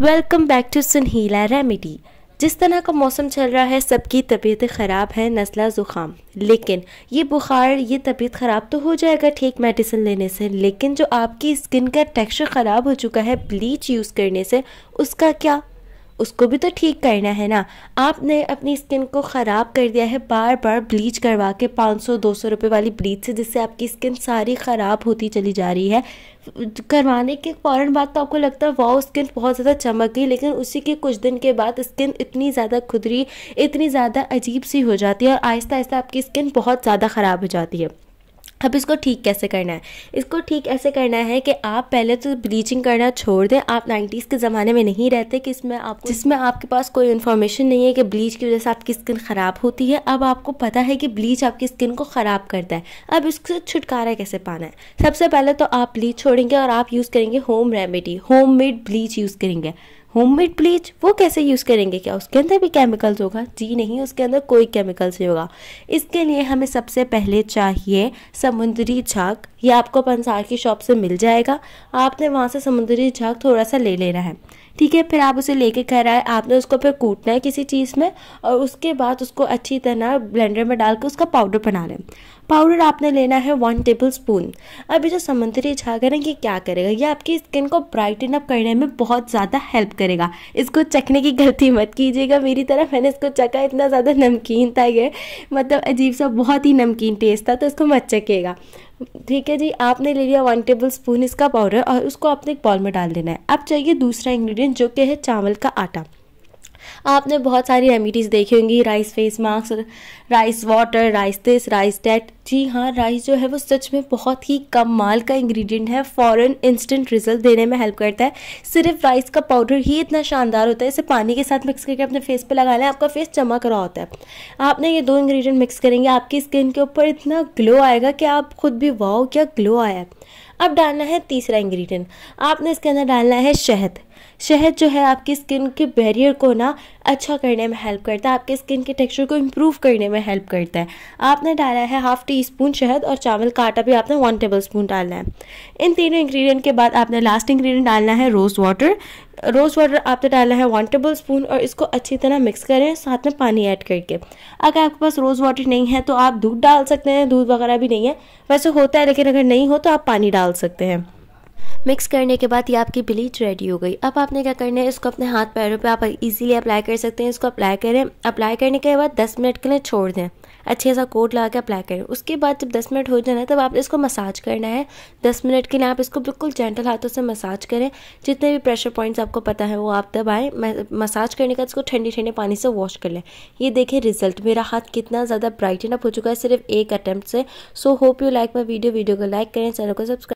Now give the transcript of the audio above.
Welcome back to सुनहीला remedy जिस तरह का मौसम चल रहा है, सबकी तबीयत ख़राब है, नज़ला ज़ुकाम। लेकिन ये बुखार, ये तबीयत ख़राब तो हो जाएगा ठीक मेडिसिन लेने से, लेकिन जो आपकी स्किन का टेक्सचर ख़राब हो चुका है ब्लीच यूज़ करने से, उसका क्या उसको भी तो ठीक करना है ना। आपने अपनी स्किन को ख़राब कर दिया है बार बार ब्लीच करवा के पाँच सौ, दो सौ रुपये वाली ब्लीच से, जिससे आपकी स्किन सारी ख़राब होती चली जा रही है। करवाने के फ़ौर बाद तो आपको लगता है, वाओ स्किन बहुत ज़्यादा चमक गई। लेकिन उसी के कुछ दिन के बाद स्किन इतनी ज़्यादा खुदरी, इतनी ज़्यादा अजीब सी हो जाती है और आहिस्ता आहिस्ता आपकी स्किन बहुत ज़्यादा ख़राब हो जाती है। अब इसको ठीक कैसे करना है? इसको ठीक ऐसे करना है कि आप पहले तो ब्लीचिंग करना छोड़ दें। आप नाइन्टीज़ के ज़माने में नहीं रहते कि इसमें आप जिसमें आपके पास कोई इन्फॉर्मेशन नहीं है कि ब्लीच की वजह से आपकी स्किन ख़राब होती है। अब आपको पता है कि ब्लीच आपकी स्किन को ख़राब करता है। अब इससे छुटकारा कैसे पाना है? सबसे पहले तो आप ब्लीच छोड़ेंगे और आप यूज़ करेंगे home remedy homemade bleach use करेंगे। होममेड ब्लीच वो कैसे यूज़ करेंगे क्या? उसके अंदर भी केमिकल्स होगा? जी नहीं, उसके अंदर कोई केमिकल्स नहीं होगा। इसके लिए हमें सबसे पहले चाहिए समुद्री झाग। ये आपको पंसार की शॉप से मिल जाएगा। आपने वहाँ से समुद्री झाग थोड़ा सा ले लेना है। ठीक है, फिर आप उसे लेके घर आए। आपने उसको फिर कूटना है किसी चीज़ में और उसके बाद उसको अच्छी तरह ब्लेंडर में डाल के उसका पाउडर बना लें। पाउडर आपने लेना है वन टेबल स्पून अब जो समुद्री झाग है ये क्या करेगा? ये आपकी स्किन को ब्राइटन अप करने में बहुत ज़्यादा हेल्प करेगा। इसको चखने की गलती मत कीजिएगा। मेरी तरह मैंने इसको चखा इतना ज़्यादा नमकीन था ये। मतलब अजीब सा बहुत ही नमकीन टेस्ट था तो इसको मत चखेगा। ठीक है जी, आपने ले लिया वन टेबल स्पून इसका पाउडर और उसको आपने एक बॉल में डाल देना है। अब चाहिए दूसरा इंग्रेडिएंट जो कि है चावल का आटा। आपने बहुत सारी रेमिडीज़ देखी होंगी rice face mask rice water rice this rice that जी हाँ राइस जो है वो सच में बहुत ही कम माल का इंग्रेडिएंट है फ़ौरन इंस्टेंट रिज़ल्ट देने में हेल्प करता है। सिर्फ़ राइस का पाउडर ही इतना शानदार होता है, इसे पानी के साथ मिक्स करके अपने फेस पे लगा लें, आपका फेस चमक रहा होता है। आपने ये दो इंग्रेडिएंट मिक्स करेंगे, आपकी स्किन के ऊपर इतना ग्लो आएगा कि आप खुद भी वाओ क्या ग्लो आया। अब डालना है तीसरा इंग्रेडिएंट आपने इसके अंदर डालना है शहद। शहद जो है आपकी स्किन के बैरियर को ना अच्छा करने में हेल्प करता है, आपके स्किन के टेक्सचर को इम्प्रूव करने में हेल्प करता है। आपने डाला है हाफ़ टी स्पून शहद और चावल का आटा भी आपने वन टेबल स्पून डालना है। इन तीनों इंग्रेडिएंट के बाद आपने लास्ट इंग्रेडिएंट डालना है रोज़ वाटर रोज़ वाटर आपने डालना है वन टेबल स्पून और इसको अच्छी तरह मिक्स करें, साथ में पानी ऐड करके। अगर आपके पास रोज़ वाटर नहीं है तो आप दूध डाल सकते हैं, दूध वगैरह भी नहीं है। वैसे होता है, लेकिन अगर नहीं हो तो आप पानी डाल सकते हैं। मिक्स करने के बाद ये आपकी ब्लीच रेडी हो गई। अब आपने क्या करना है, इसको अपने हाथ पैरों पे आप इजीली अप्लाई कर सकते हैं, इसको अप्लाई करें। अप्लाई करने के बाद 10 मिनट के लिए छोड़ दें। अच्छे सा कोट लगा के अप्लाई करें। उसके बाद जब 10 मिनट हो जाना है तब आप इसको मसाज करना है। 10 मिनट के लिए आप इसको बिल्कुल जेंटल हाथों से मसाज करें। जितने भी प्रेशर पॉइंट्स आपको पता है, वो आप दबाएँ। मसाज करने का इसको ठंडे ठंडे पानी से वॉश कर लें। ये देखें रिज़ल्ट मेरा हाथ कितना ज़्यादा ब्राइटन अप हो चुका है सिर्फ़ एक अटैम्प्ट से। So hope you like my video video को लाइक करें, चैनल को सब्सक्राइब